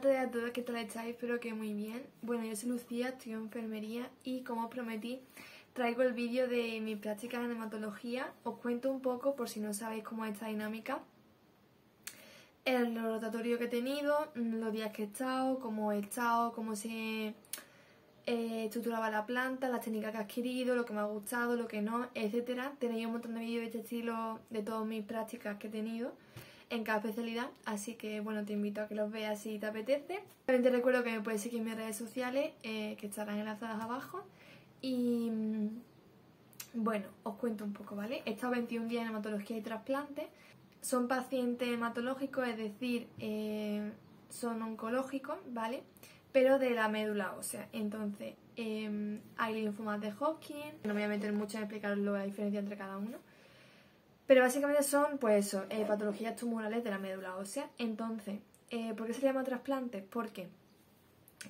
Tardes a todos, ¿qué tal estáis? Espero que muy bien. Bueno, yo soy Lucía, estudio enfermería y como os prometí, traigo el vídeo de mis prácticas en hematología. Os cuento un poco, por si no sabéis cómo es esta dinámica, el rotatorio que he tenido, los días que he estado, cómo he estado, cómo se eh, estructuraba la planta, las técnicas que he adquirido, lo que me ha gustado, lo que no, etcétera. Tenéis un montón de vídeos de este estilo de todas mis prácticas que he tenido en cada especialidad, así que bueno, te invito a que los veas si te apetece. También te recuerdo que me puedes seguir en mis redes sociales, eh, que estarán enlazadas abajo. Y mm, bueno, os cuento un poco, ¿vale? He estado 21 días en hematología y trasplante. Son pacientes hematológicos, es decir, eh, son oncológicos, ¿vale? Pero de la médula ósea. Entonces, em, hay linfomas de Hodgkin. No me voy a meter mucho en explicar la diferencia entre cada uno. Pero básicamente son, pues eso, eh, patologías tumorales de la médula ósea. Entonces, eh, ¿por qué se llama trasplante? Porque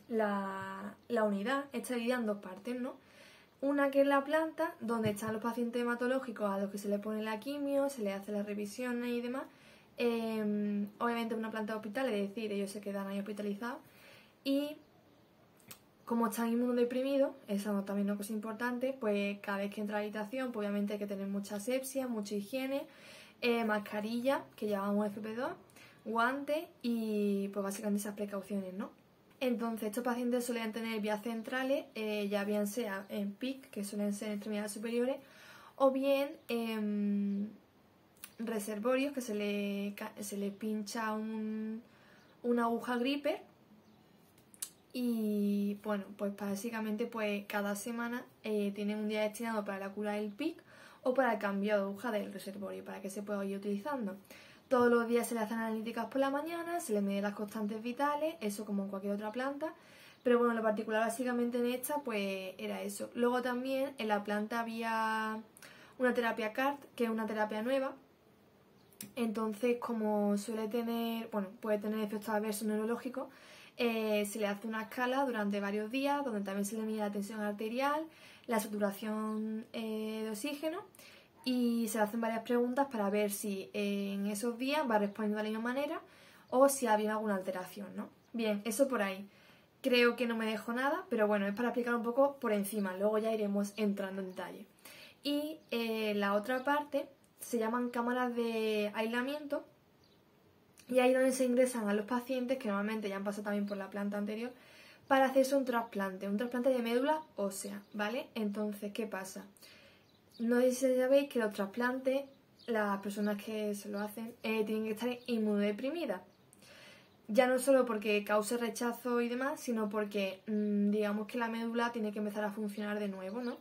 la, unidad está dividida en dos partes, ¿no? Una que es la planta, donde están los pacientes hematológicos a los que se le pone la quimio, se le hace las revisiones y demás. Eh, obviamente una planta de hospital, es decir, ellos se quedan ahí hospitalizados. Y como están inmunodeprimidos, esa es también una cosa importante, pues cada vez que entra a la habitación, pues obviamente hay que tener mucha asepsia, mucha higiene, eh, mascarilla, que llevamos FP2, guantes y pues básicamente esas precauciones, ¿no? Entonces, estos pacientes suelen tener vías centrales, eh, ya bien sea en PIC, que suelen ser extremidades superiores, o bien en reservorios, que se le, se le pincha un, una aguja gripper y bueno, pues básicamente pues cada semana eh, tienen un día destinado para la cura del PIC o para el cambio de aguja del reservorio para que se pueda ir utilizando. Todos los días se le hacen analíticas por la mañana, se le miden las constantes vitales, eso como en cualquier otra planta. Pero bueno, lo particular básicamente en esta pues era eso. Luego también en la planta había una terapia CART, que es una terapia nueva. Entonces, como suele tener, bueno, puede tener efectos adversos neurológicos, eh, se le hace una escala durante varios días donde también se le mide la tensión arterial, la saturación eh, de oxígeno y se le hacen varias preguntas para ver si eh, en esos días va respondiendo de la misma manera o si ha habido alguna alteración, ¿no? Bien, eso por ahí. Creo que no me dejo nada, pero bueno, es para explicar un poco por encima, luego ya iremos entrando en detalle. Y la otra parte se llaman cámaras de aislamiento, y ahí es donde se ingresan a los pacientes, que normalmente ya han pasado también por la planta anterior, para hacerse un trasplante, un trasplante de médula ósea, ¿vale? Entonces, ¿qué pasa? No sé si sabéis que los trasplantes, las personas que se lo hacen, eh, tienen que estar inmunodeprimidas. Ya no solo porque cause rechazo y demás, sino porque mm, digamos que la médula tiene que empezar a funcionar de nuevo, ¿no?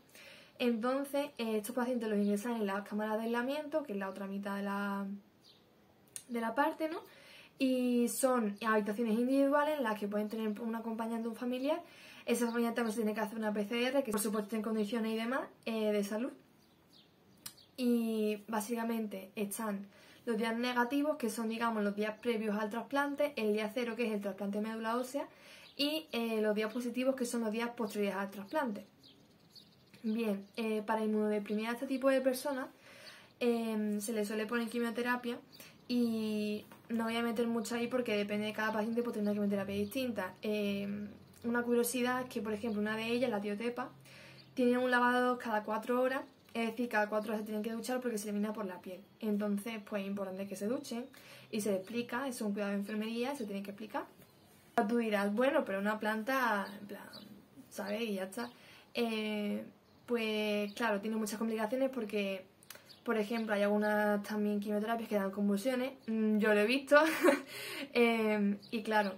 Entonces, eh, estos pacientes los ingresan en la cámara de aislamiento, que es la otra mitad de la, de la parte, ¿no? Y son habitaciones individuales en las que pueden tener un acompañante, un familiar. Esa familia también se tiene que hacer una PCR, que por supuesto en condiciones y demás eh, de salud. Y básicamente están los días negativos, que son, digamos, los días previos al trasplante, el día cero, que es el trasplante de médula ósea, y eh, los días positivos, que son los días posteriores al trasplante. Bien, eh, para inmunodeprimir a este tipo de personas, se les suele poner quimioterapia y no voy a meter mucho ahí porque depende de cada paciente, pues tendrá que meter terapia distinta. Eh, una curiosidad es que, por ejemplo, una de ellas, la tiotepa, tiene un lavado cada cuatro horas, es decir, cada cuatro horas se tienen que duchar porque se elimina por la piel. Entonces, pues es importante que se duchen y se explica, es un cuidado de enfermería, se tiene que explicar. Tú dirás, bueno, pero una planta, en plan, ¿sabes? Y ya está. Eh, pues claro, tiene muchas complicaciones porque por ejemplo, hay algunas también quimioterapias que dan convulsiones. Mm, yo lo he visto. Em, y claro,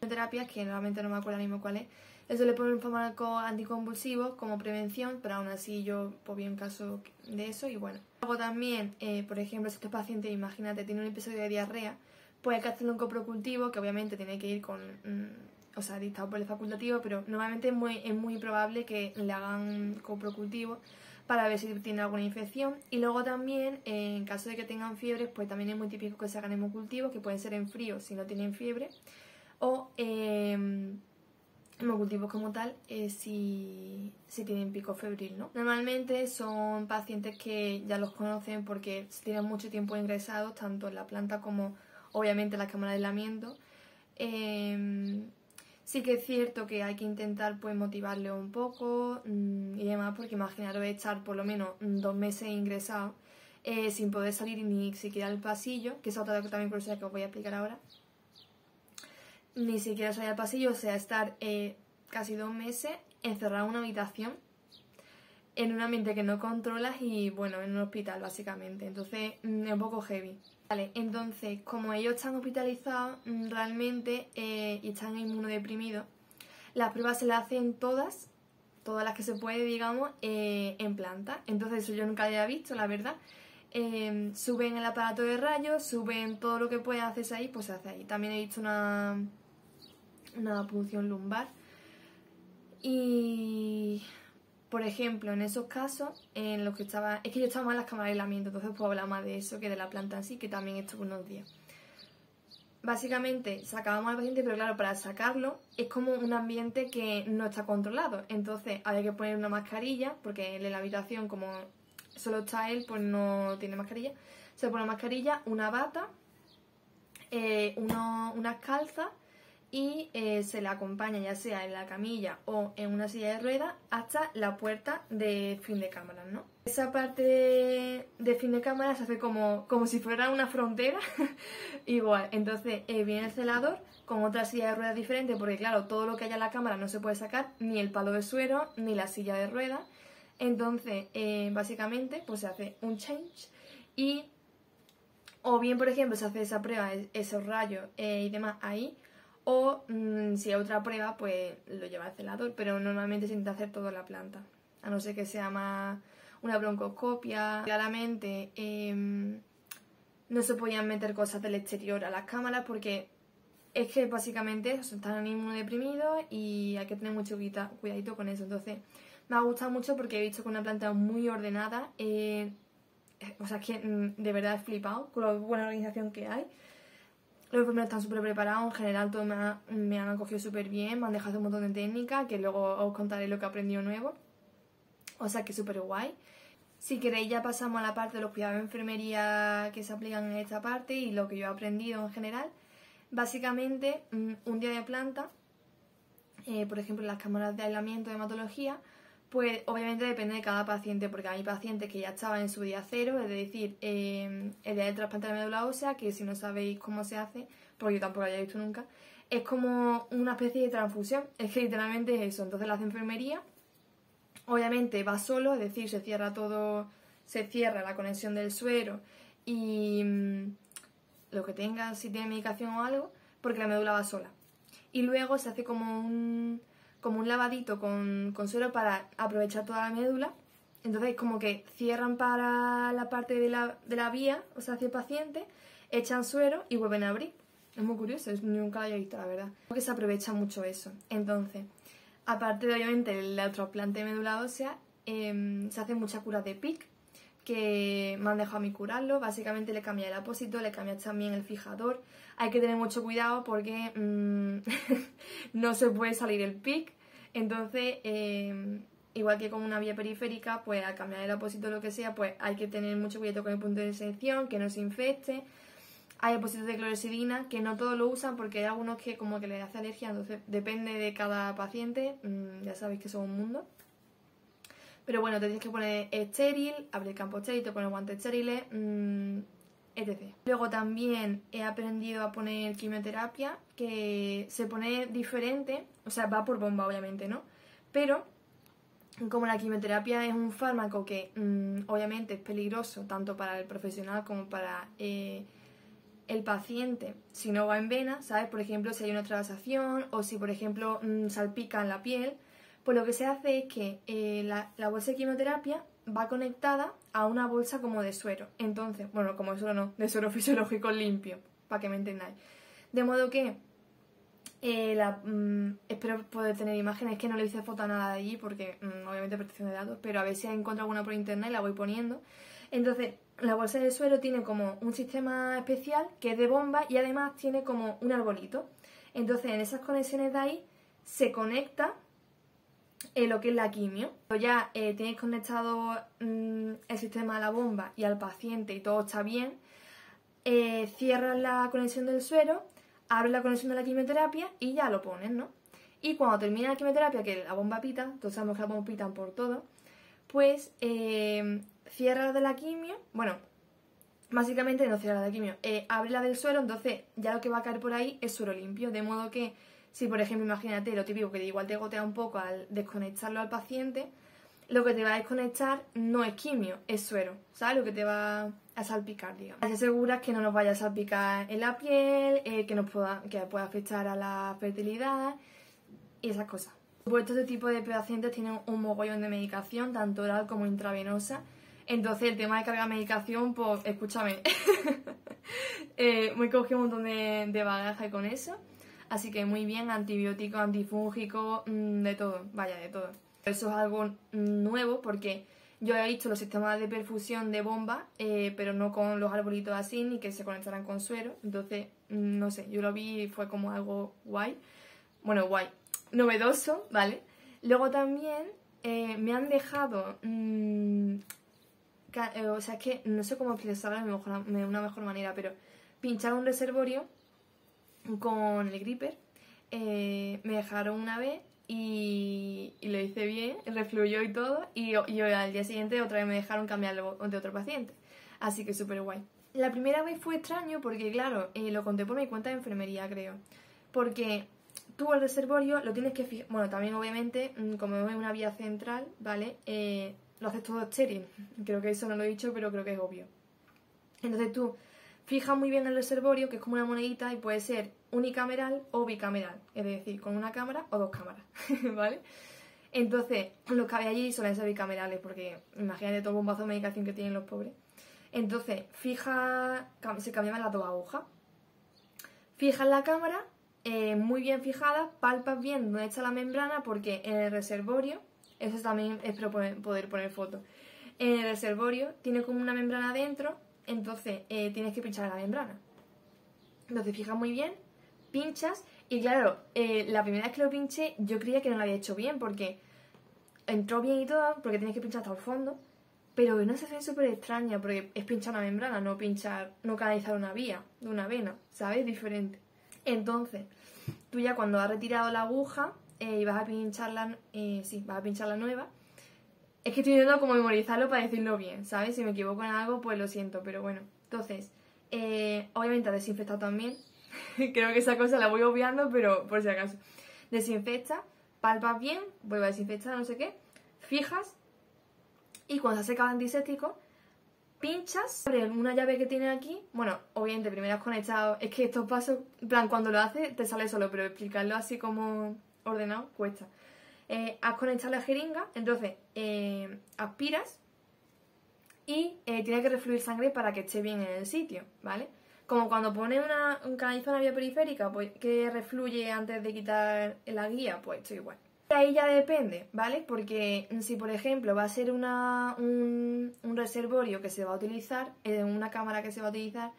quimioterapias que normalmente no me acuerdo mismo cuál es. Eso le ponen un fármaco anticonvulsivo como prevención, pero aún así yo pues vi un caso de eso y bueno. Luego también, eh, por ejemplo, si este paciente, imagínate, tiene un episodio de diarrea, pues hay que hacerle un coprocultivo que obviamente tiene que ir con, mm, o sea, dictado por el facultativo, pero normalmente es muy, es muy probable que le hagan coprocultivo para ver si tiene alguna infección. Y luego también, en caso de que tengan fiebre, pues también es muy típico que se hagan hemocultivos, que pueden ser en frío si no tienen fiebre, o eh, hemocultivos como tal eh, si, si, tienen pico febril, ¿no? Normalmente son pacientes que ya los conocen porque tienen mucho tiempo ingresados, tanto en la planta como obviamente en la cámara de aislamiento. Eh, Sí que es cierto que hay que intentar pues motivarle un poco mm, y demás, porque imaginaros estar por lo menos mm, dos meses ingresado eh, sin poder salir ni siquiera al pasillo, que es otra también curiosidad que os voy a explicar ahora. Ni siquiera salir al pasillo, o sea, estar eh, casi dos meses encerrado en una habitación en un ambiente que no controlas y bueno, en un hospital básicamente. Entonces mm, es un poco heavy. Vale, entonces como ellos están hospitalizados mm, realmente eh, y están inmunodeprimidos, las pruebas se las hacen todas, todas las que se puede, digamos, eh, en planta. Entonces eso yo nunca había visto, la verdad. Em, suben el aparato de rayos, suben todo lo que puede hacerse ahí, pues se hace ahí. También he visto una, una punción lumbar. Y por ejemplo, en esos casos, en los que estaba. Es que yo estaba más en las cámaras de aislamiento, entonces puedo hablar más de eso que de la planta en sí, que también estuvo unos días. Básicamente sacábamos al paciente, pero claro, para sacarlo es como un ambiente que no está controlado. Entonces había que poner una mascarilla, porque en la habitación, como solo está él, pues no tiene mascarilla. Se pone una mascarilla, una bata, eh, unas calzas y eh, se le acompaña ya sea en la camilla o en una silla de ruedas hasta la puerta de fin de cámara, ¿no? Esa parte de, fin de cámara se hace como, como si fuera una frontera, igual. Entonces eh, viene el celador con otra silla de ruedas diferente porque claro, todo lo que haya en la cámara no se puede sacar, ni el palo de suero, ni la silla de ruedas. Entonces, eh, básicamente, pues se hace un change y o bien, por ejemplo, se hace esa prueba, esos rayos y demás ahí, o mm, si hay otra prueba, pues lo lleva el celador, pero normalmente se intenta hacer todo en la planta, a no ser que sea más una broncoscopia. Claramente em, no se podían meter cosas del exterior a las cámaras porque es que básicamente están inmunodeprimidos y hay que tener mucho cuidadito con eso. Entonces, me ha gustado mucho porque he visto que una planta muy ordenada. Eh, o sea, que mm, de verdad he flipado con la buena organización que hay. Los enfermeros están súper preparados, en general todos me, han acogido súper bien, me han dejado un montón de técnicas, que luego os contaré lo que he aprendido nuevo. O sea que súper guay. Si queréis ya pasamos a la parte de los cuidados de enfermería que se aplican en esta parte y lo que yo he aprendido en general. Básicamente, mm, un día de planta, eh, por ejemplo, las cámaras de aislamiento de hematología, pues obviamente depende de cada paciente, porque hay pacientes que ya estaban en su día cero, es decir, eh, el día de trasplante de médula ósea, que si no sabéis cómo se hace, porque yo tampoco lo haya visto nunca, es como una especie de transfusión, es que literalmente es eso. Entonces la enfermería, obviamente va solo, es decir, se cierra todo, se cierra la conexión del suero y mm, lo que tenga, si tiene medicación o algo, porque la médula va sola. Y luego se hace como un como un lavadito con, suero para aprovechar toda la médula. Entonces como que cierran para la parte de la, de la vía, o sea, hacia el paciente, echan suero y vuelven a abrir. Es muy curioso, nunca lo había visto, la verdad. Porque se aprovecha mucho eso. Entonces, aparte de obviamente el trasplante de médula ósea, em, se hace mucha cura de PIC, que me han dejado a mí curarlo. Básicamente le cambia el apósito, le cambia también el fijador. Hay que tener mucho cuidado porque mm, no se puede salir el pic. Entonces, em, igual que con una vía periférica, pues al cambiar el apósito o lo que sea, pues hay que tener mucho cuidado con el punto de inserción, que no se infecte. Hay apósitos de clorexidina que no todos lo usan porque hay algunos que como que les hace alergia, entonces depende de cada paciente, mm, ya sabéis que son un mundo. Pero bueno, te tienes que poner estéril, abrir campo estéril, te pones guantes estériles, mm, etc. Luego también he aprendido a poner quimioterapia, que se pone diferente, o sea, va por bomba obviamente, ¿no? Pero como la quimioterapia es un fármaco que mm, obviamente es peligroso tanto para el profesional como para eh, el paciente si no va en vena, ¿sabes? Por ejemplo, si hay una trabasación o si, por ejemplo, mm, salpica en la piel, pues lo que se hace es que eh, la, bolsa de quimioterapia va conectada a una bolsa como de suero. Entonces, bueno, como de suero no, de suero fisiológico limpio, para que me entendáis. De modo que, eh, la, mm, espero poder tener imágenes, que no le hice foto a nada de allí porque mm, obviamente protección de datos, pero a ver si encuentro alguna por internet y la voy poniendo. Entonces, la bolsa de suero tiene como un sistema especial que es de bomba y además tiene como un arbolito. Entonces, en esas conexiones de ahí se conecta lo que es la quimio. Ya eh, tienes conectado mm, el sistema a la bomba y al paciente y todo está bien. Eh, cierras la conexión del suero, abres la conexión de la quimioterapia y ya lo pones, ¿no? Y cuando termina la quimioterapia, que la bomba pita, todos sabemos que la bomba pitan por todo, pues eh, cierra de la quimio, bueno, básicamente no cierra la de quimio, eh, abre la del suero, entonces ya lo que va a caer por ahí es suero limpio, de modo que si por ejemplo imagínate lo típico que igual te gotea un poco al desconectarlo al paciente, lo que te va a desconectar no es quimio, es suero, ¿sabes? Lo que te va a salpicar, digamos. Te aseguras que no nos vaya a salpicar en la piel, eh, que nos pueda, que pueda afectar a la fertilidad y esas cosas. Pues este tipo de pacientes tienen un mogollón de medicación, tanto oral como intravenosa. Entonces el tema de carga de medicación, pues escúchame, eh, me cogí un montón de, de bagaje con eso. Así que muy bien, antibiótico, antifúngico, mm, de todo, vaya, de todo. Eso es algo nuevo porque yo he visto los sistemas de perfusión de bomba, eh, pero no con los arbolitos así ni que se conectaran con suero. Entonces, mm, no sé, yo lo vi y fue como algo guay. Bueno, guay, novedoso, ¿vale? Luego también eh, me han dejado... Mm, eh, o sea, es que no sé cómo expresarlo de una mejor manera, pero pinchar un reservorio con el gripper. me dejaron una vez y, lo hice bien, refluyó y todo, y, al día siguiente otra vez me dejaron cambiarlo de otro paciente. Así que súper guay. La primera vez fue extraño porque, claro, eh, lo conté por mi cuenta de enfermería, creo. Porque tú el reservorio lo tienes que fijar, bueno, también obviamente, mm, como es una vía central, ¿vale? Eh, lo haces todo estéril. Creo que eso no lo he dicho, pero creo que es obvio. Entonces tú fijas muy bien el reservorio, que es como una monedita, y puede ser unicameral o bicameral, es decir, con una cámara o dos cámaras, ¿vale? Entonces, los que había allí suelen ser bicamerales, porque imagínate todo el bombazo de medicación que tienen los pobres. Entonces, fija, se cambiaban las dos agujas. Fijas la cámara, eh, muy bien fijada, palpas bien donde está la membrana, porque en el reservorio, eso también es poder poner fotos. En el reservorio tiene como una membrana dentro, entonces eh, tienes que pinchar la membrana. Entonces, fijas muy bien, pinchas y claro, eh, la primera vez que lo pinché yo creía que no lo había hecho bien porque entró bien y todo, porque tienes que pinchar hasta el fondo, pero una sensación súper extraña porque es pinchar una membrana, no pinchar, no canalizar una vía de una vena, ¿sabes? Diferente. Entonces, tú ya cuando has retirado la aguja eh, y vas a pincharla, eh, sí, vas a pinchar la nueva, es que estoy intentando como memorizarlo para decirlo bien, ¿sabes? Si me equivoco en algo, pues lo siento, pero bueno. Entonces, eh, obviamente ha desinfectado también, Creo que esa cosa la voy obviando, pero por si acaso. Desinfecta, palpas bien, vuelve a desinfectar, no sé qué, fijas y cuando se ha secado el antiséptico, pinchas, abre una llave que tiene aquí. Bueno, obviamente primero has conectado, es que estos pasos, en plan, cuando lo haces te sale solo, pero explicarlo así como ordenado cuesta. Eh, has conectado la jeringa, entonces eh, aspiras y eh, tiene que refluir sangre para que esté bien en el sitio, ¿vale? Como cuando pone una, un canalizo vía periférica pues, que refluye antes de quitar la guía, pues esto igual. Ahí ya depende, ¿vale? Porque si por ejemplo va a ser una, un, reservorio que se va a utilizar, eh, una cámara que se va a utilizar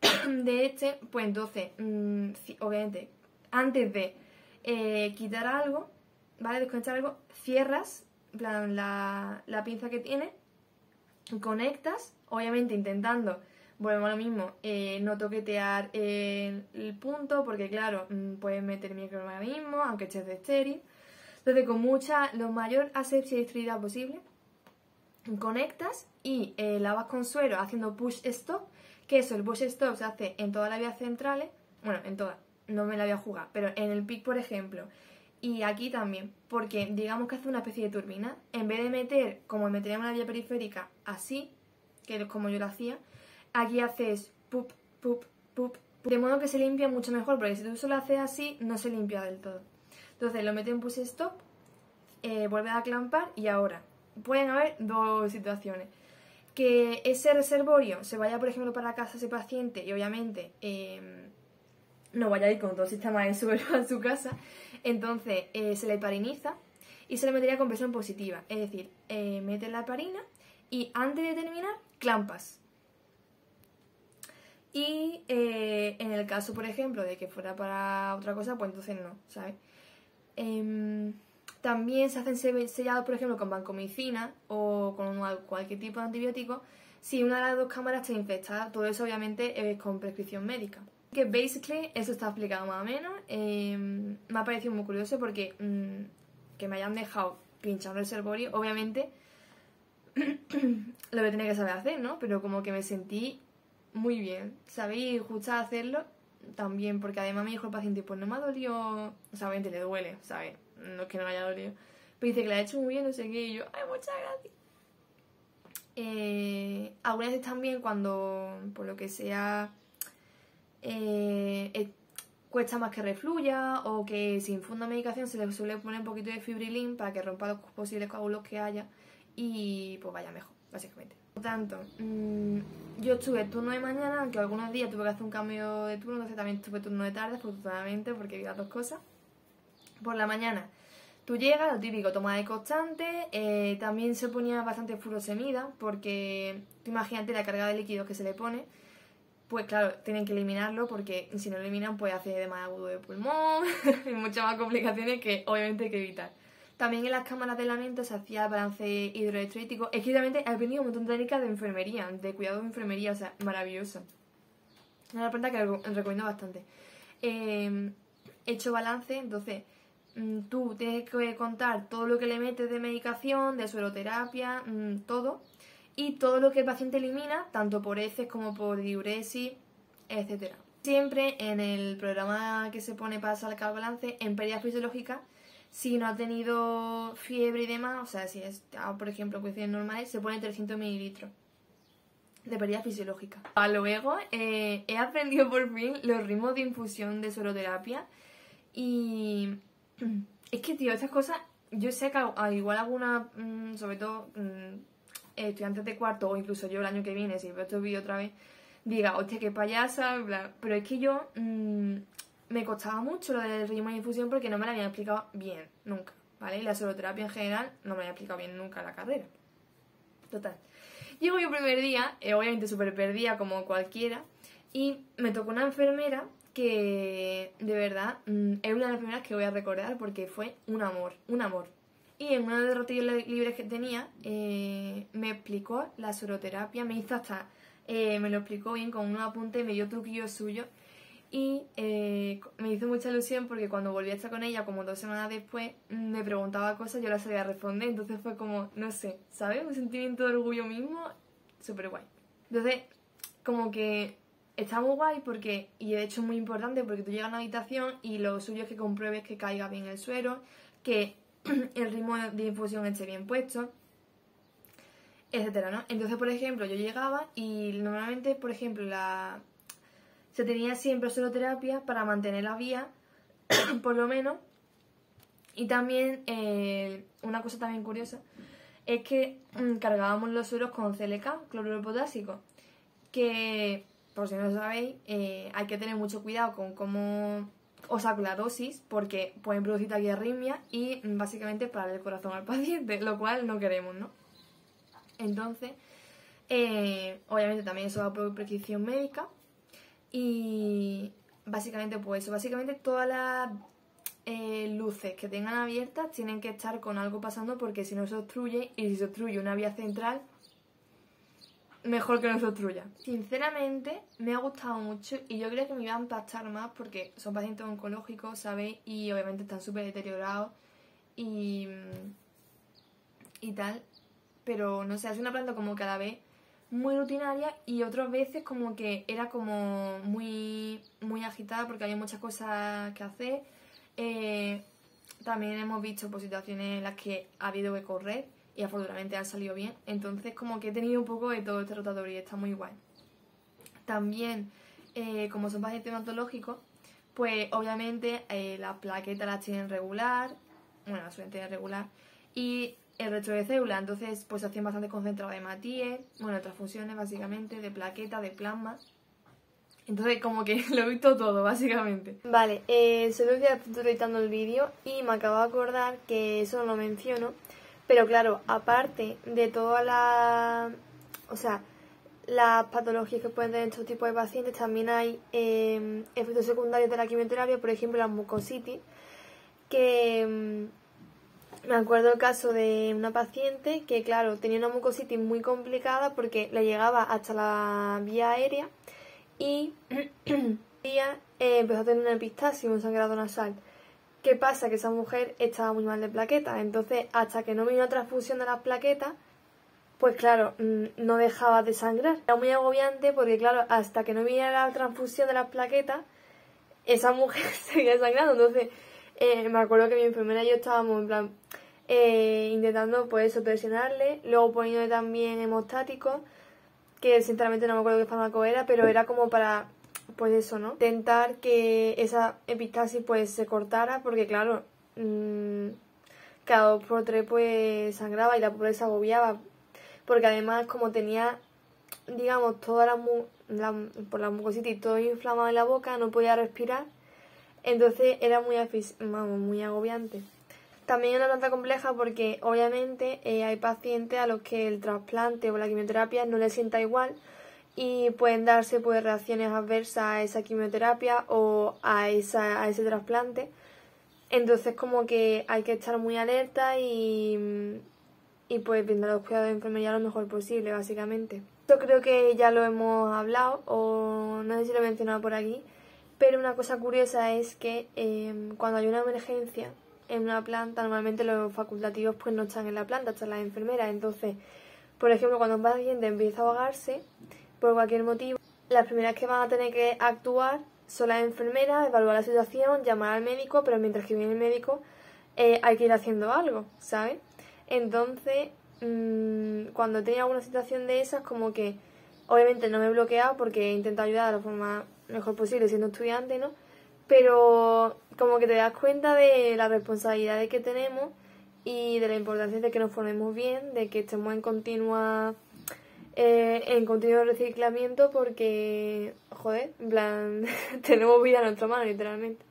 de este, pues entonces, mm, obviamente, antes de quitar algo, ¿vale? Desconectar algo, cierras la, la pinza que tiene, conectas, obviamente intentando Volvemos a lo mismo, eh, no toquetear el, punto porque claro, mm, puedes meter microorganismos aunque estés de estéril. Entonces con mucha, lo mayor asepsia y esterilidad posible, conectas y eh, lavas con suero haciendo push stop, que eso, el push stop se hace en todas las vías centrales, bueno, en todas, no me la voy a jugar, pero en el PIC por ejemplo, y aquí también, porque digamos que hace una especie de turbina, en vez de meter, como meteríamos la vía periférica, así, que es como yo lo hacía, aquí haces pup, pup, pup, de modo que se limpia mucho mejor, porque si tú solo haces así, no se limpia del todo. Entonces lo metes en push stop, eh, vuelve a clampar y ahora pueden haber dos situaciones. Que ese reservorio se vaya, por ejemplo, para casa ese paciente y obviamente em, no vaya a ir con todo el sistema de suelo a su casa, entonces eh, se le hepariniza y se le metería con presión positiva. Es decir, eh, metes la heparina y antes de terminar, clampas. Y eh, en el caso, por ejemplo, de que fuera para otra cosa, pues entonces no, ¿sabes? Em, también se hacen sellados, por ejemplo, con vancomicina o con cualquier tipo de antibiótico si una de las dos cámaras está infectada. Todo eso, obviamente, es con prescripción médica. Que basically eso está explicado más o menos. Em, me ha parecido muy curioso porque mm, que me hayan dejado pinchando el servorio, obviamente lo que tenía que saber hacer, ¿no? Pero como que me sentí muy bien. ¿Sabéis? Justo hacerlo también, porque además me dijo el paciente, pues no me ha dolido, o sea, obviamente le duele, ¿sabes? No es que no me haya dolido. Pero dice que le ha hecho muy bien, no sé qué, y yo, ay, muchas gracias. Eh, algunas veces también cuando, por lo que sea, eh, eh, cuesta más que refluya o que sin infunda medicación se le suele poner un poquito de fibrilín para que rompa los posibles coágulos que haya y pues vaya mejor, básicamente. Por tanto, mm, yo estuve turno de mañana, aunque algunos días tuve que hacer un cambio de turno, entonces también estuve turno de tarde, afortunadamente, porque vi las dos cosas. Por la mañana, tú llegas, lo típico, toma de constante, eh, también se ponía bastante furosemida, porque tú imagínate la carga de líquidos que se le pone, pues claro, tienen que eliminarlo porque si no lo eliminan puede hacer de más agudo de pulmón y muchas más complicaciones que obviamente hay que evitar. También en las cámaras de lamento se hacía balance hidroelectrolítico. Es que realmente he aprendido un montón de técnicas de enfermería, de cuidado de enfermería, o sea, maravilloso. Una pregunta que recomiendo bastante. Eh, he hecho balance, entonces mm, tú tienes que contar todo lo que le metes de medicación, de sueroterapia, mm, todo. Y todo lo que el paciente elimina, tanto por heces como por diuresis, etc. Siempre en el programa que se pone para sacar balance, en pérdida fisiológica, si no ha tenido fiebre y demás, o sea, si es, por ejemplo, cuestiones normales, se pone 300 mililitros de pérdida fisiológica. Luego eh, he aprendido por fin los ritmos de infusión de sueroterapia y es que, tío, estas cosas, yo sé que al igual alguna, mm, sobre todo mm, estudiantes de cuarto o incluso yo el año que viene, si veo este vídeo otra vez, diga, hostia, qué payasa, bla. pero es que yo mm, me costaba mucho lo del ritmo de infusión porque no me lo habían explicado bien, nunca, ¿vale? Y la soloterapia en general no me la había explicado bien nunca la carrera. Total. Llego yo primer día, eh, obviamente súper perdida como cualquiera, y me tocó una enfermera que de verdad mm, es una de las primeras que voy a recordar porque fue un amor, un amor. Y en uno de los ratillos libres que tenía eh, me explicó la soroterapia, me hizo hasta, eh, me lo explicó bien con un apunte, me dio truquillos suyos y eh, me hizo mucha ilusión porque cuando volví a estar con ella, como dos semanas después, me preguntaba cosas, yo las sabía responder. Entonces fue como, no sé, ¿sabes? Un sentimiento de orgullo mismo súper guay. Entonces, como que está muy guay porque, y de hecho es muy importante porque tú llegas a una habitación y lo suyo es que compruebes que caiga bien el suero, que el ritmo de infusión esté bien puesto, etcétera, ¿no? Entonces, por ejemplo, yo llegaba y normalmente, por ejemplo, la se tenía siempre soloterapia para mantener la vía, por lo menos. Y también, eh, una cosa también curiosa, es que mm, cargábamos los sueros con CLK, cloruro potásico, que, por si no lo sabéis, eh, hay que tener mucho cuidado con cómo o saco la dosis, porque pueden producir taquiarritmia y mm, básicamente parar el corazón al paciente, lo cual no queremos, ¿no? Entonces, eh, obviamente también eso va por prescripción médica, y básicamente, pues eso, básicamente todas las eh, luces que tengan abiertas tienen que estar con algo pasando porque si no se obstruye y si se obstruye una vía central, mejor que no se obstruya. Sinceramente, me ha gustado mucho y yo creo que me iba a impactar más porque son pacientes oncológicos, ¿sabéis? Y obviamente están súper deteriorados y, y tal. Pero no sé, es una planta como cada vez muy rutinaria y otras veces como que era como muy, muy agitada porque había muchas cosas que hacer. Eh, también hemos visto pues, situaciones en las que ha habido que correr y afortunadamente ha salido bien. Entonces como que he tenido un poco de todo este rotatorio y está muy guay. También, eh, como son pacientes hematológicos, pues obviamente eh, las plaquetas las tienen regular, bueno, las suelen tener regular, y el resto de célula, entonces pues hacían bastante concentrado de matíes, bueno, otras funciones básicamente, de plaqueta, de plasma. Entonces como que lo he visto todo, básicamente. Vale, eh, solo estoy editando el vídeo y me acabo de acordar que eso no lo menciono, pero claro, aparte de todas las... o sea, las patologías que pueden tener estos tipos de pacientes, también hay eh, efectos secundarios de la quimioterapia, por ejemplo la mucositis, que me acuerdo el caso de una paciente que, claro, tenía una mucositis muy complicada porque le llegaba hasta la vía aérea y, eh, empezó a tener una epistasis, un sangrado nasal. ¿Qué pasa? Que esa mujer estaba muy mal de plaquetas, entonces hasta que no vino otra transfusión de las plaquetas, pues claro, mm, no dejaba de sangrar. Era muy agobiante porque claro, hasta que no viniera la transfusión de las plaquetas, esa mujer seguía sangrando. Entonces, eh, me acuerdo que mi enfermera y yo estábamos en plan eh, intentando pues eso, presionarle, luego poniéndole también hemostáticos, que sinceramente no me acuerdo qué fármaco era, pero era como para pues eso, ¿no? Intentar que esa epistasis pues se cortara porque claro, mmm, cada dos por tres pues sangraba y la pobre se agobiaba. Porque además como tenía, digamos, toda la, la por la mucositis todo inflamado en la boca, no podía respirar. Entonces era muy agobiante. También es una planta compleja porque obviamente eh, hay pacientes a los que el trasplante o la quimioterapia no les sienta igual y pueden darse pues reacciones adversas a esa quimioterapia o a, esa, a ese trasplante. Entonces como que hay que estar muy alerta y, y pues brindar los cuidados de enfermería lo mejor posible, básicamente. Yo creo que ya lo hemos hablado o no sé si lo he mencionado por aquí, pero una cosa curiosa es que em, cuando hay una emergencia en una planta, normalmente los facultativos pues no están en la planta, están las enfermeras. Entonces, por ejemplo, cuando un paciente empieza a ahogarse, por cualquier motivo, las primeras que van a tener que actuar son las enfermeras, evaluar la situación, llamar al médico, pero mientras que viene el médico eh, hay que ir haciendo algo, ¿sabes? Entonces, mmm, cuando tenía alguna situación de esas, como que obviamente no me he bloqueado porque he intentado ayudar de la forma mejor posible siendo estudiante, ¿no? Pero como que te das cuenta de la responsabilidad que tenemos y de la importancia de que nos formemos bien, de que estemos en continua eh, en continuo reciclamiento porque, joder, en plan, tenemos vida en nuestra mano, literalmente.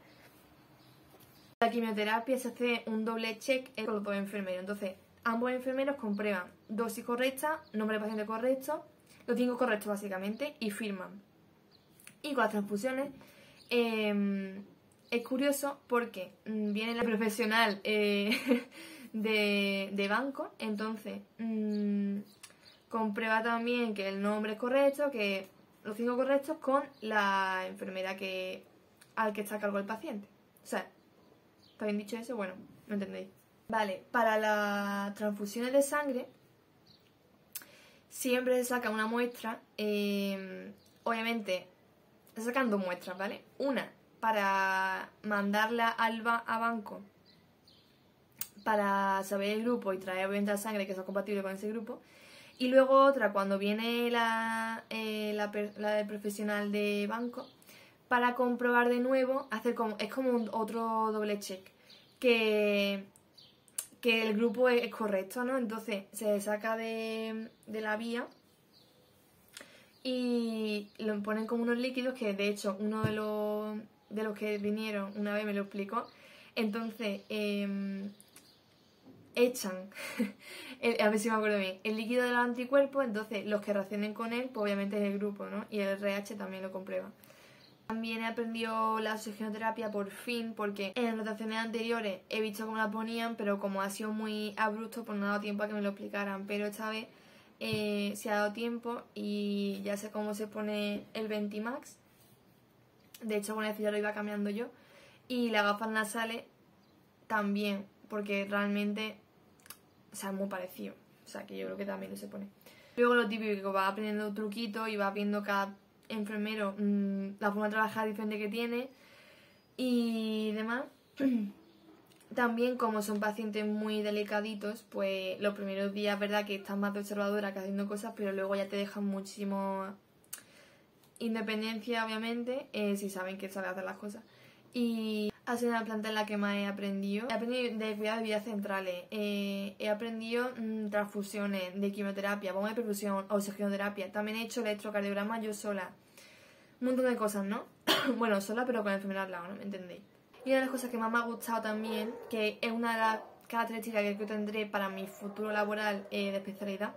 La quimioterapia se hace un doble check con los dos enfermeros. Entonces, ambos enfermeros comprueban dosis correcta, nombre de paciente correcto, los cinco correctos básicamente, y firman. Y con las transfusiones, em, es curioso porque mm, viene la profesional eh, de, banco, entonces mm, comprueba también que el nombre es correcto, que los cinco correctos con la enfermera que al que está a cargo el paciente. O sea, ¿está bien dicho eso? Bueno, ¿me entendéis? Vale, para las transfusiones de sangre siempre se saca una muestra, eh, obviamente se sacan dos muestras, ¿vale? Una para mandarla al a banco para saber el grupo y traer obviamente la sangre que sea compatible con ese grupo y luego otra cuando viene la, eh, la, profesional de banco para comprobar de nuevo, hacer como, es como un, otro doble check, que, que el grupo es, correcto, ¿no? Entonces se saca de, de la vía y lo ponen como unos líquidos que de hecho uno de los, de los que vinieron una vez me lo explicó. Entonces, eh, echan, a ver si me acuerdo bien, el líquido de los anticuerpos, entonces los que reaccionen con él, pues obviamente es el grupo, ¿no? Y el RH también lo comprueba. También he aprendido la oxigenoterapia por fin, porque en las rotaciones anteriores he visto cómo la ponían, pero como ha sido muy abrupto, pues no ha dado tiempo a que me lo explicaran. Pero esta vez eh, se ha dado tiempo y ya sé cómo se pone el Ventimax. De hecho, alguna vez ya lo iba cambiando yo. Y las gafas nasales también, porque realmente o sea, muy parecido. O sea, que yo creo que también se pone. Luego lo típico, va aprendiendo truquitos y va viendo cada enfermero mm, la forma de trabajar diferente que tiene y demás. También como son pacientes muy delicaditos, pues los primeros días, verdad que están más de observadora que haciendo cosas, pero luego ya te dejan muchísimo independencia, obviamente, eh, si saben que sabe hacer las cosas. Y ha sido una planta en la que más he aprendido. He aprendido de cuidado de vidas centrales, eh, he aprendido mm, transfusiones, de quimioterapia, bomba de perfusión, oxigenoterapia. También he hecho electrocardiograma yo sola. Un montón de cosas, ¿no? bueno, sola pero con el enfermera al lado, ¿no? ¿Me entendéis? Y una de las cosas que más me ha gustado también, que es una de las características que yo tendré para mi futuro laboral eh, de especialidad,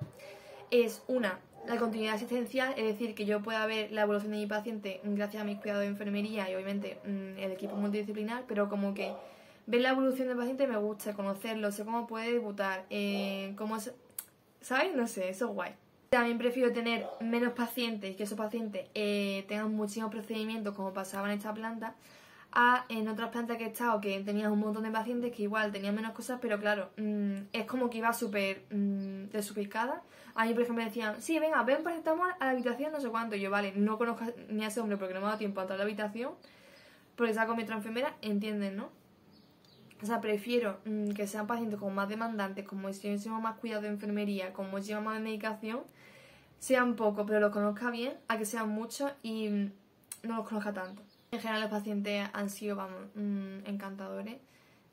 es una, la continuidad asistencial, es decir, que yo pueda ver la evolución de mi paciente gracias a mis cuidados de enfermería y obviamente mm, el equipo multidisciplinar, pero como que ver la evolución del paciente me gusta, conocerlo, sé cómo puede debutar, eh, cómo ¿sabes? No sé, eso es guay. También prefiero tener menos pacientes y que esos pacientes eh, tengan muchísimos procedimientos como pasaba en esta planta a en otras plantas que he estado que tenían un montón de pacientes que igual tenían menos cosas, pero claro, mm, es como que iba súper mmm, desubicada. A mí, por ejemplo, me decían, sí, venga, ven, presentamos a la habitación, no sé cuánto. yo, vale, no conozco ni a ese hombre porque no me ha dado tiempo a entrar a la habitación, porque con mi otra enfermera, entienden, ¿no? O sea, prefiero mm, que sean pacientes con más demandantes, con muchísimo más cuidado de enfermería, con muchísima más medicación, sean pocos, pero los conozca bien, a que sean muchos y mm, no los conozca tanto. En general los pacientes han sido, vamos, mm, encantadores.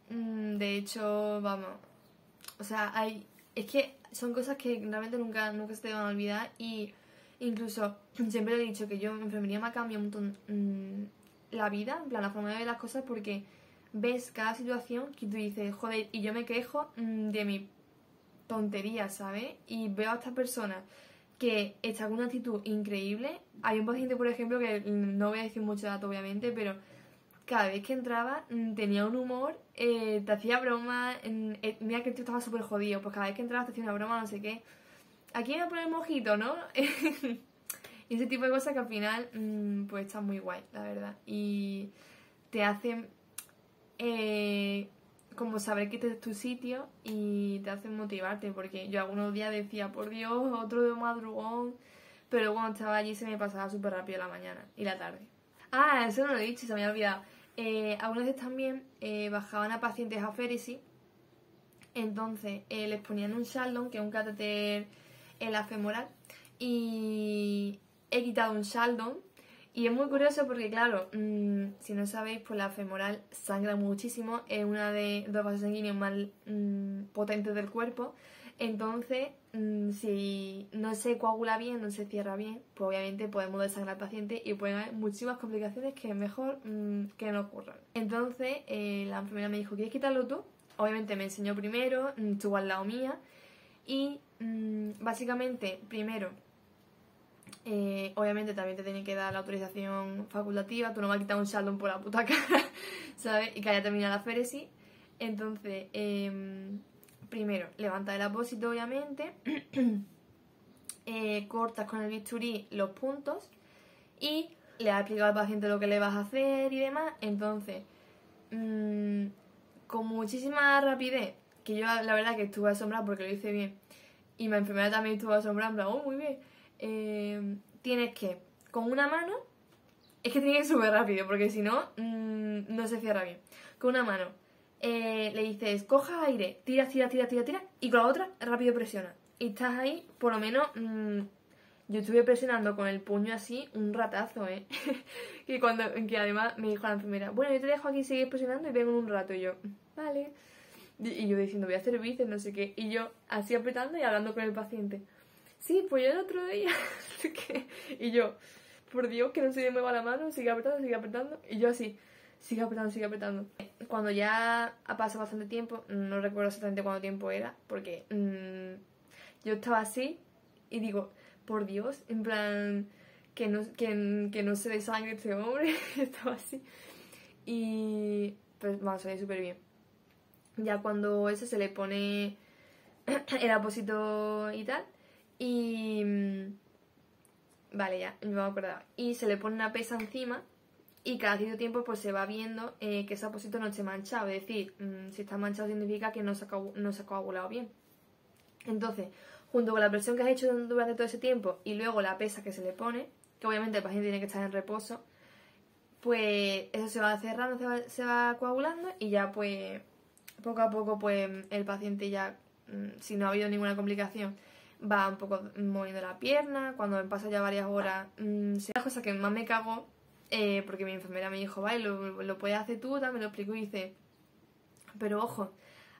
Mm, de hecho, vamos, o sea, hay... Es que son cosas que realmente nunca, nunca se te van a olvidar y incluso siempre he dicho que yo en enfermería me ha cambiado un montón mm, la vida, en plan, la forma de ver las cosas porque ves cada situación que tú dices, joder, y yo me quejo de mi tontería, ¿sabes? Y veo a estas personas que está con una actitud increíble. Hay un paciente, por ejemplo, que no voy a decir mucho dato, obviamente, pero cada vez que entraba mm, tenía un humor, eh, te hacía broma. Eh, mira que tú estaba súper jodido, pues cada vez que entraba te hacía una broma, no sé qué. Aquí me pone el mojito, ¿no? y ese tipo de cosas que al final, mm, pues están muy guay, la verdad. Y te hacen eh, como saber que este es tu sitio y te hacen motivarte, porque yo algunos días decía, por Dios, otro de madrugón, pero cuando estaba allí se me pasaba súper rápido la mañana y la tarde. Ah, eso no lo he dicho, se me ha olvidado. Eh, algunas veces también eh, bajaban a pacientes a féresis, entonces eh, les ponían un Shaldon, que es un catéter en la femoral, y he quitado un Shaldon y es muy curioso porque, claro, mm, si no sabéis, pues la femoral sangra muchísimo, es una de los vasos sanguíneos más mm, potentes del cuerpo. Entonces, mm, si no se coagula bien, no se cierra bien, pues obviamente podemos desangrar al paciente y pueden haber muchísimas complicaciones que es mejor que no ocurran. Entonces, eh, la enfermera me dijo, ¿quieres quitarlo tú? Obviamente me enseñó primero, estuvo al lado mía y básicamente, primero, eh, obviamente también te tienen que dar la autorización facultativa, tú no vas a quitar un Sheldon por la puta cara, ¿sabes? Y que haya terminado la féresis. Entonces, em, primero, levanta el apósito, obviamente, eh, cortas con el bisturí los puntos y le has explicado al paciente lo que le vas a hacer y demás. Entonces, mm, con muchísima rapidez, que yo la verdad que estuve asombrada porque lo hice bien, y mi enfermera también estuvo asombrada, oh, muy bien eh, tienes que, con una mano, es que tiene que súper rápido, porque si no, mm, no se cierra bien. Con una mano, eh, le dices, coja aire, tira, tira, tira, tira, tira, y con la otra, rápido presiona. Y estás ahí, por lo menos, mm, yo estuve presionando con el puño así un ratazo, ¿eh? que, cuando, que además me dijo la enfermera, bueno, yo te dejo aquí seguir presionando y vengo en un rato. Y yo, vale. Y yo diciendo, voy a hacer bíceps, no sé qué. Y yo así apretando y hablando con el paciente sí, pues yo el otro día, y yo, por Dios, que no se me mueva la mano, sigue apretando, sigue apretando, y yo así, sigue apretando, sigue apretando. Cuando ya ha pasado bastante tiempo, no recuerdo exactamente cuánto tiempo era, porque mm, yo estaba así y digo, por Dios, en plan, que no, que, que no se desangre este hombre, estaba así. Y pues se ve súper bien. Ya cuando eso se le pone el apósito y tal, y... Mm, vale, ya, me a acordar. Y se le pone una pesa encima y cada cierto tiempo pues se va viendo eh, que ese apósito no esté manchado. Es decir, mm, si está manchado significa que no se, ha, no se coagulado bien. Entonces, junto con la presión que has hecho durante todo ese tiempo y luego la pesa que se le pone, que obviamente el paciente tiene que estar en reposo, pues eso se va cerrando, se va, se va coagulando y ya pues poco a poco pues el paciente ya, mm, si no ha habido ninguna complicación, va un poco moviendo la pierna, cuando me pasa ya varias horas, mmm, la cosa que más me cago, eh, porque mi enfermera me dijo, vale, lo, puedes hacer tú, me lo explico y dice, pero ojo,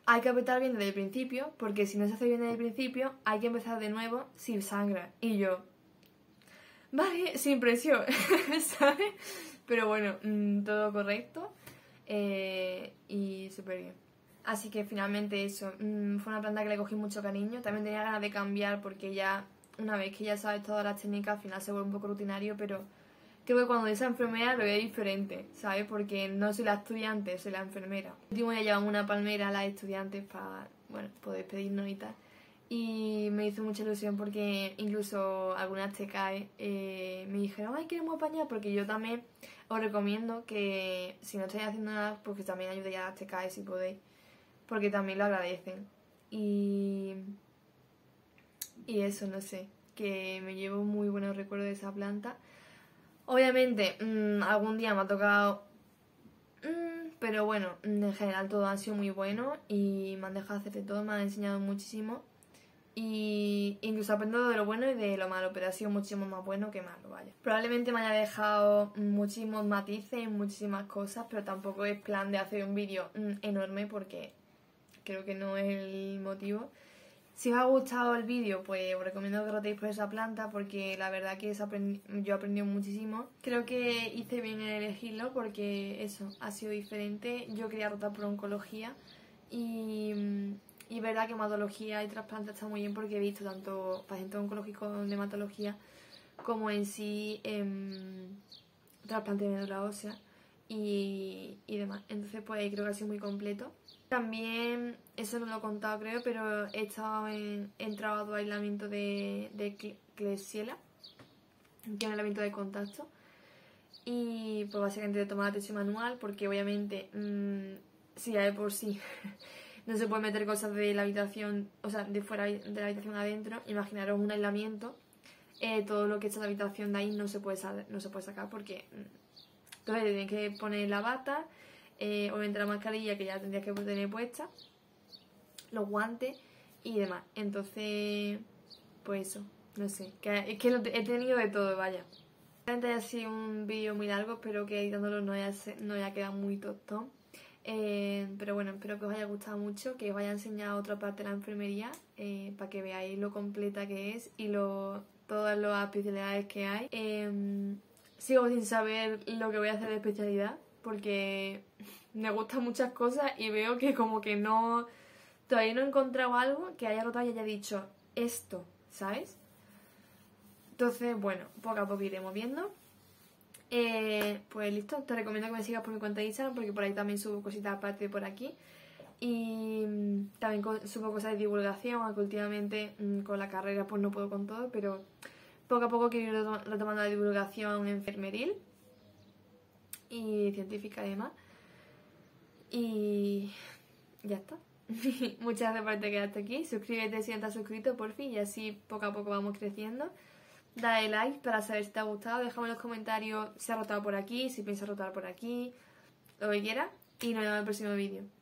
hay que apretar bien desde el principio, porque si no se hace bien desde el principio, hay que empezar de nuevo sin sangre. Y yo, vale, sin presión, ¿sabes? Pero bueno, mm, todo correcto eh, y súper bien. Así que finalmente eso, mm, fue una planta que le cogí mucho cariño. También tenía ganas de cambiar porque ya, una vez que ya sabes todas las técnicas, al final se vuelve un poco rutinario, pero creo que cuando esa enfermera lo veo diferente, ¿sabes? Porque no soy la estudiante, soy la enfermera. El último día llevamos una palmera a las estudiantes para, bueno, poder pedirnos y tal. Y me hizo mucha ilusión porque incluso algunas TKE eh, me dijeron, ay, queremos apañar, porque yo también os recomiendo que si no estáis haciendo nada, pues que también ayudéis a las TKE si podéis, porque también lo agradecen. Y, y eso, no sé, que me llevo muy buenos recuerdos de esa planta. Obviamente, mm, algún día me ha tocado mm, pero bueno, en general todo ha sido muy bueno y me han dejado hacer de todo, me han enseñado muchísimo. Y incluso aprendido de lo bueno y de lo malo, pero ha sido muchísimo más bueno que malo, vaya. Probablemente me haya dejado muchísimos matices muchísimas cosas, pero tampoco es plan de hacer un vídeo mm, enorme porque creo que no es el motivo. Si os ha gustado el vídeo, pues os recomiendo que rotéis por esa planta porque la verdad que yo he aprendido muchísimo. Creo que hice bien en elegirlo porque eso, ha sido diferente. Yo quería rotar por oncología y mm, y verdad que hematología y trasplante está muy bien porque he visto tanto pacientes oncológicos de hematología como en sí eh, trasplante de médula ósea y, demás. Entonces, pues creo que ha sido muy completo. También, eso no lo he contado creo, pero he estado en, entrado a aislamiento de, de Klebsiella, que es un aislamiento de contacto. Y pues básicamente de tomar la tesis manual, porque obviamente, mmm, si ya de por sí no se puede meter cosas de la habitación, o sea, de fuera de la habitación adentro. Imaginaros un aislamiento. Eh, todo lo que está en la habitación de ahí no se puede, no se puede sacar porque... Mm, entonces tienes que poner la bata, eh, obviamente la mascarilla que ya tendrías que tener puesta, los guantes y demás. Entonces, pues eso, no sé. Es que he tenido de todo, vaya. Realmente ha sido un vídeo muy largo, espero que editándolo no haya, no haya quedado muy tostón. Eh, pero bueno, espero que os haya gustado mucho, que os haya enseñado otra parte de la enfermería eh, para que veáis lo completa que es y lo, todas las especialidades que hay. Eh, sigo sin saber lo que voy a hacer de especialidad porque me gustan muchas cosas y veo que como que no... Todavía no he encontrado algo que haya rotado y haya dicho esto, ¿sabes? Entonces, bueno, poco a poco iremos viendo. Eh, pues listo, te recomiendo que me sigas por mi cuenta de Instagram porque por ahí también subo cositas aparte de por aquí. Y mm, también subo cosas de divulgación, aunque últimamente mm, con la carrera pues no puedo con todo, pero poco a poco quiero ir retomando la divulgación enfermeril y científica además. Y ya está. Muchas gracias por quedado aquí. Suscríbete si no estás suscrito, por fin, y así poco a poco vamos creciendo. Dale like para saber si te ha gustado. Déjame en los comentarios si ha rotado por aquí, si piensas rotar por aquí, lo que quieras. Y nos vemos en el próximo vídeo.